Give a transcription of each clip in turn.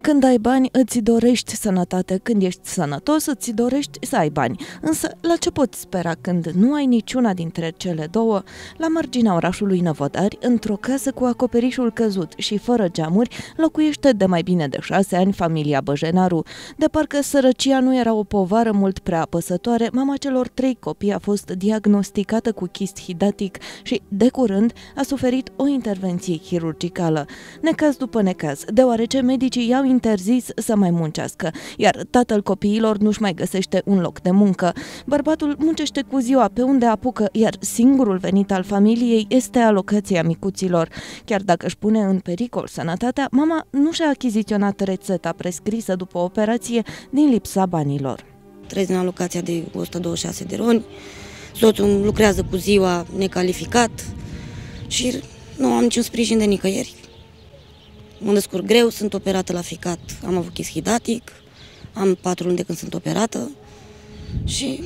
Când ai bani, îți dorești sănătate. Când ești sănătos, îți dorești să ai bani. Însă, la ce poți spera când nu ai niciuna dintre cele două? La marginea orașului Năvodari, într-o casă cu acoperișul căzut și fără geamuri, locuiește de mai bine de șase ani familia Băjenaru. De parcă sărăcia nu era o povară mult prea apăsătoare, mama celor trei copii a fost diagnosticată cu chist hidatic și, de curând, a suferit o intervenție chirurgicală. Necaz după necaz, deoarece medicii i-au interzis să mai muncească, iar tatăl copiilor nu-și mai găsește un loc de muncă. Bărbatul muncește cu ziua pe unde apucă, iar singurul venit al familiei este alocația micuților. Chiar dacă își pune în pericol sănătatea, mama nu și-a achiziționat rețeta prescrisă după operație din lipsa banilor. Trăiesc în alocația de 126 de roni, soțul lucrează cu ziua necalificat și nu am niciun sprijin de nicăieri. Mă descurc greu, sunt operată la ficat, am avut chis hidatic, am patru luni de când sunt operată și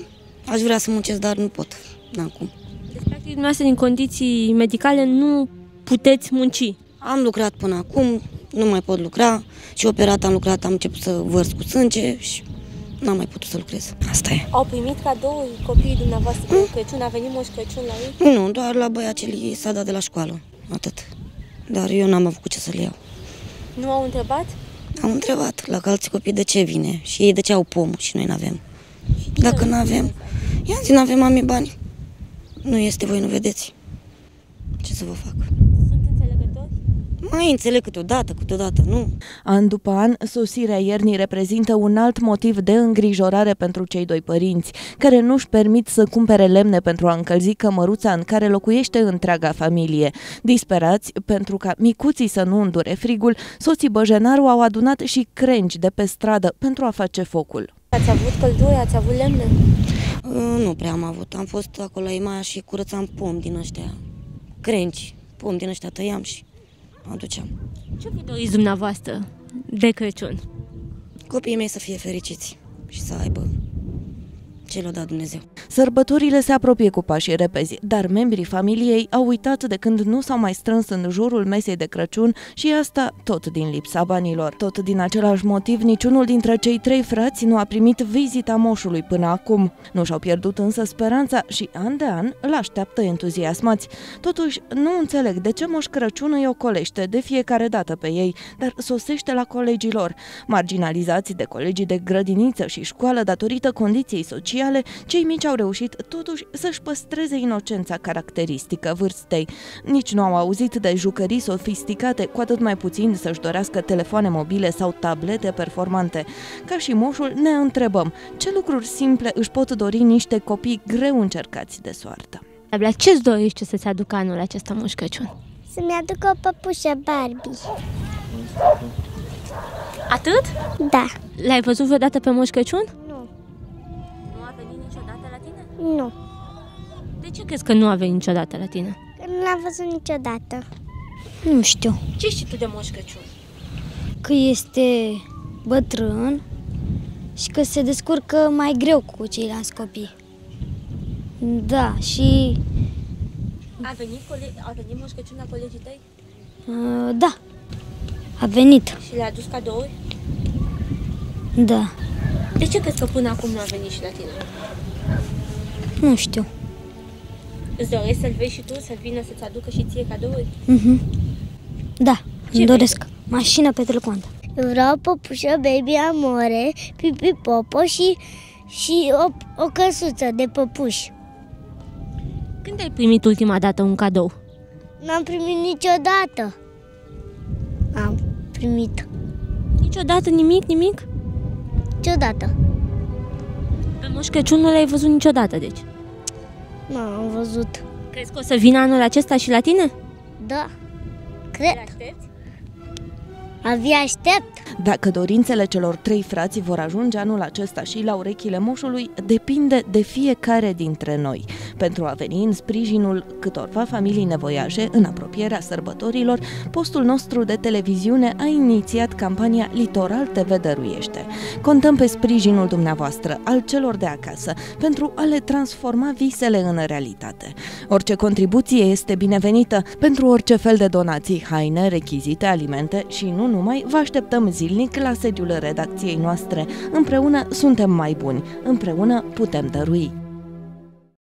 aș vrea să muncesc, dar nu pot, n-am cum. Deci, practic, dumneavoastră, din condiții medicale, nu puteți munci. Am lucrat până acum, nu mai pot lucra și operat am lucrat, am început să vărs cu sânge și n-am mai putut să lucrez. Asta e. Au primit cadou copiii dumneavoastră de Crăciun? A venit Moș Crăciun la ei? Nu, doar la băiații s-a dat de la școală, atât. Dar eu n-am avut cu ce să le iau. Nu au întrebat? Am întrebat la alți copii de ce vine și ei de ce au pomul și noi nu avem. Dacă nu avem, i-am zis, nu avem mami bani. Nu este, voi nu vedeți. Ce să vă fac? Sunt înțelegători? Mai înțeleg câteodată, câteodată nu. An după an, sosirea iernii reprezintă un alt motiv de îngrijorare pentru cei doi părinți, care nu-și permit să cumpere lemne pentru a încălzi cămăruța în care locuiește întreaga familie. Disperați, pentru ca micuții să nu îndure frigul, soții Băjenaru au adunat și crengi de pe stradă pentru a face focul. Ați avut căldură? Ați avut lemne? Uh, Nu prea am avut. Am fost acolo la Imaia și curățam pom din ăștia. Crengi, pom din ăștia tăiam și aduceam. Ce vă doriți dumneavoastră de Crăciun? Copiii mei să fie fericiți și să aibă ce le-a dat Dumnezeu. Sărbătorile se apropie cu pașii repezi, dar membrii familiei au uitat de când nu s-au mai strâns în jurul mesei de Crăciun și asta tot din lipsa banilor. Tot din același motiv, niciunul dintre cei trei frați nu a primit vizita moșului până acum. Nu și-au pierdut însă speranța și an de an îl așteaptă entuziasmați. Totuși, nu înțeleg de ce moș Crăciun îi ocolește de fiecare dată pe ei, dar sosește la colegii lor. Marginalizați de colegii de grădiniță și școală datorită condiției sociale, cei mici au reușit totuși să-și păstreze inocența caracteristică vârstei. Nici nu au auzit de jucării sofisticate, cu atât mai puțin să-și dorească telefoane mobile sau tablete performante. Ca și moșul, ne întrebăm ce lucruri simple își pot dori niște copii greu încercați de soartă. La ce-ți dorește să-ți aducă anul acesta Moș Crăciun? Să-mi aduc o păpușă Barbie. Atât? Da. L-ai văzut vreodată pe Moș Crăciun? Nu. De ce crezi că nu a venit niciodată la tine? Că nu l-am văzut niciodată. Nu știu. Ce știi tu de Moș Crăciun? Că este bătrân și că se descurcă mai greu cu ceilalți copii. Da, și A venit, cole- a venit Moș Crăciun la colegii tăi uh, da, a venit. și le-a adus cadouri? Da, De ce crezi că până acum nu a venit și la tine? Nu știu. Îți dorești să-l vezi și tu, să vină să-ți aducă și ție cadouri? Mhm. Da, Ce îmi doresc. Mașină pe telecomandă. Vreau păpușă Baby Amore, Pipi Popo și, și o, o căsuță de păpuși. Când ai primit ultima dată un cadou? N-am primit niciodată. Am primit Niciodată nimic, nimic? niciodată. Pe Moș Crăciun nu l-ai văzut niciodată, deci. Nu am văzut. Crezi că o să vină anul acesta și la tine? Da, cred. aștepți? Abia aștept. Dacă dorințele celor trei frați vor ajunge anul acesta și la urechile moșului, depinde de fiecare dintre noi. Pentru a veni în sprijinul câtorva familii nevoiașe în apropierea sărbătorilor, postul nostru de televiziune a inițiat campania Litoral TV Dăruiește. Contăm pe sprijinul dumneavoastră, al celor de acasă, pentru a le transforma visele în realitate. Orice contribuție este binevenită pentru orice fel de donații, haine, rechizite, alimente și nu numai, vă așteptăm zilnic la sediul redacției noastre. Împreună suntem mai buni, împreună putem dărui.